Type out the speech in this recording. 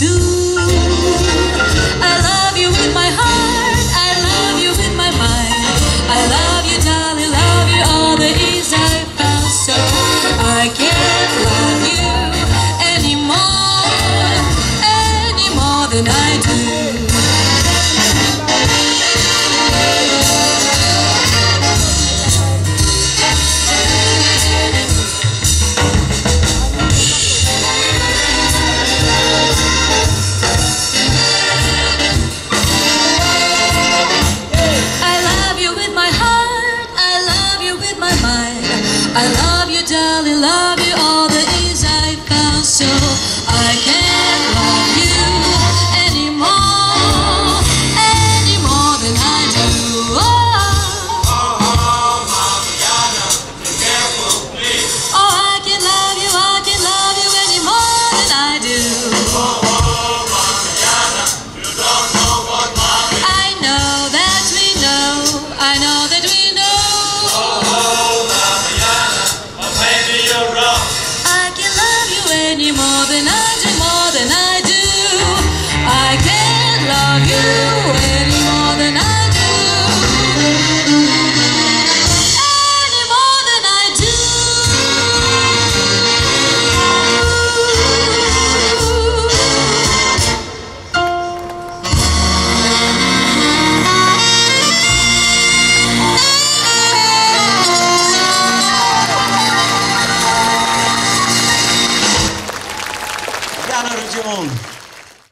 soon. I love you, darling, love you. more than I do, more than I do. I can't love you.